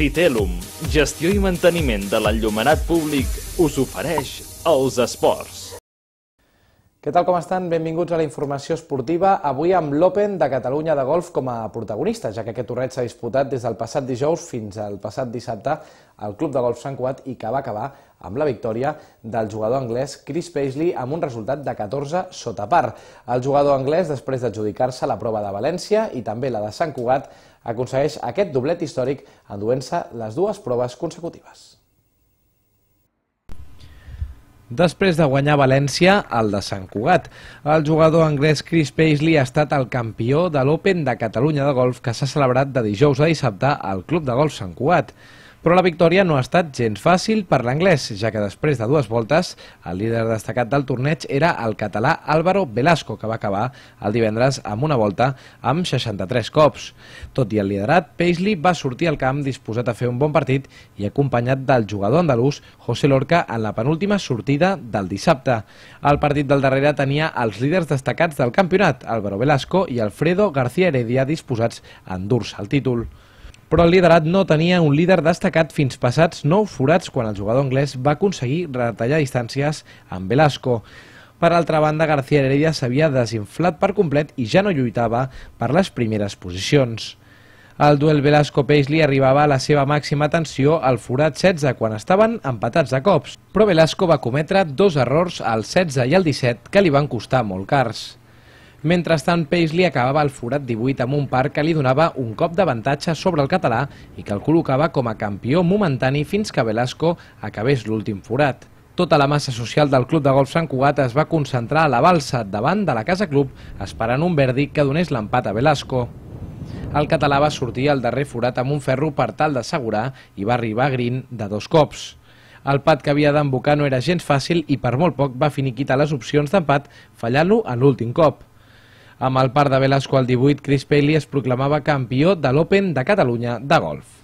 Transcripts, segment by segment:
Citelum, gestió i manteniment de l'enllumenat públic, us ofereix els esports. Què tal, com estan? Benvinguts a la informació esportiva. Avui amb l'Open de Catalunya de golf com a protagonista, ja que aquest torneig s'ha disputat des del passat dijous fins al passat dissabte al Club de Golf Sant Cugat i que va acabar amb la victòria del jugador anglès Chris Paisley amb un resultat de 14 sota par. El jugador anglès, després d'adjudicar-se la prova de València i també la de Sant Cugat, aconsegueix aquest doblet històric enduent-se les dues proves consecutives. Després de guanyar València, el de Sant Cugat, el jugador anglès Chris Paisley ha estat el campió de l'Open de Catalunya de golf que s'ha celebrat de dijous a dissabte al Club de Golf Sant Cugat. Però la victòria no ha estat gens fàcil per l'anglès, ja que després de dues voltes, el líder destacat del torneig era el català Álvaro Velasco, que va acabar el divendres amb una volta amb 63 cops. Tot i el liderat, Paisley va sortir al camp disposat a fer un bon partit i acompanyat del jugador andalús José Lorca en la penúltima sortida del dissabte. El partit del darrere tenia els líders destacats del campionat, Álvaro Velasco i Alfredo García Heredia, disposats a endur-se el títol però el liderat no tenia un líder destacat fins passats nou forats quan el jugador anglès va aconseguir retallar distàncies amb Velasco. Per altra banda, García Heredia s'havia desinflat per complet i ja no lluitava per les primeres posicions. El duel Velasco-Paisley arribava a la seva màxima tensió al forat 16 quan estaven empatats a cops, però Velasco va cometre dos errors al 16 i al 17 que li van costar molt cars. Mentrestant, Paisley acabava el forat 18 amb un par que li donava un cop d'avantatge sobre el català i que el col·locava com a campió momentani fins que Velasco acabés l'últim forat. Tota la massa social del Club de Golf Sant Cugat es va concentrar a la balsa davant de la Casa Club esperant un verdict que donés l'empat a Velasco. El català va sortir al darrer forat amb un ferro per tal d'assegurar i va arribar a green de dos cops. El pat que havia d'embocar no era gens fàcil i per molt poc va finiquitar les opcions d'empat fallant-lo en l'últim cop. Amb el par de Velasco al 18, Chris Paley es proclamava campió de l'Open de Catalunya de golf.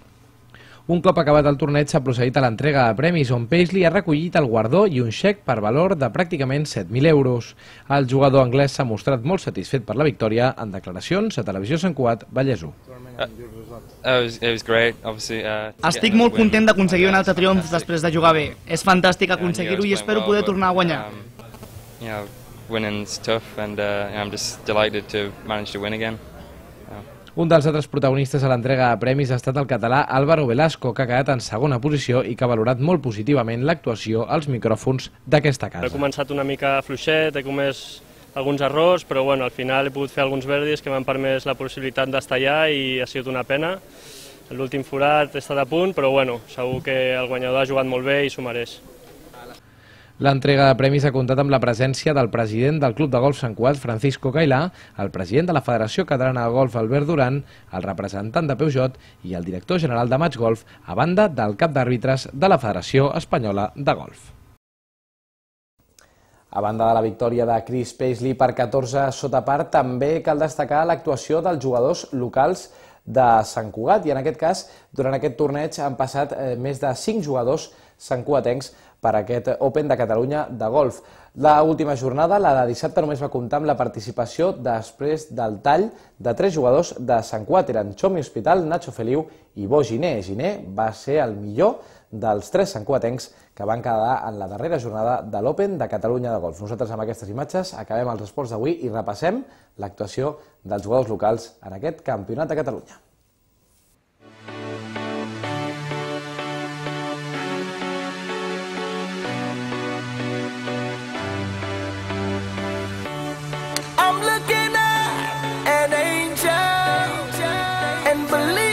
Un cop acabat el torneig s'ha procedit a l'entrega de premis on Paisley ha recollit el guardó i un xec per valor de pràcticament 7.000 euros. El jugador anglès s'ha mostrat molt satisfet per la victòria en declaracions a Televisió Sant Cuat, Valleso. Uh, uh, Estic molt content d'aconseguir un altre triomf després de jugar bé. És fantàstic aconseguir-ho i espero poder tornar a guanyar. Winning's tough and uh, I'm just delighted to manage to win again. Un dels altres protagonistes a l'entrega de premis ha estat el català Álvaro Velasco, que ha quedat en segona posició i que ha valorat molt positivament l'actuació als micròfons d'aquesta casa. He començat una mica fluixet, he comès alguns errors, però bueno, al final he pogut fer alguns verdis que m'han permès la possibilitat d'estar allà i ha sigut una pena. L'últim forat he estat a punt, però bueno, segur que el guanyador ha jugat molt bé i s'ho mereix. L'entrega de premis ha comptat amb la presència del president del Club de Golf Sant Cuat, Francisco Cailà, el president de la Federació Catalana de Golf, Albert Duran, el representant de Peugeot i el director general de Match Golf, a banda del cap d'àrbitres de la Federació Espanyola de Golf. A banda de la victòria de Chris Paisley per 14 sota part, també cal destacar l'actuació dels jugadors locals de Sant Cugat i en aquest cas, durant aquest torneig han passat eh, més de 5 jugadors santcuatencs per aquest Open de Catalunya de golf. La última jornada, la de dissabte, només va comptar amb la participació després del tall de tres jugadors de Sant Cuat. Eren Xomi Hospital, Nacho Feliu i Bo Giné. Giné va ser el millor dels tres sancuatencs que van quedar en la darrera jornada de l'Open de Catalunya de golf. Nosaltres amb aquestes imatges acabem els esports d'avui i repassem l'actuació dels jugadors locals en aquest Campionat de Catalunya. I'm looking at an angel and believe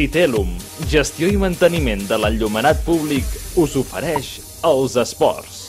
Citelum, gestió i manteniment de l'enllumenat públic, us ofereix els esports.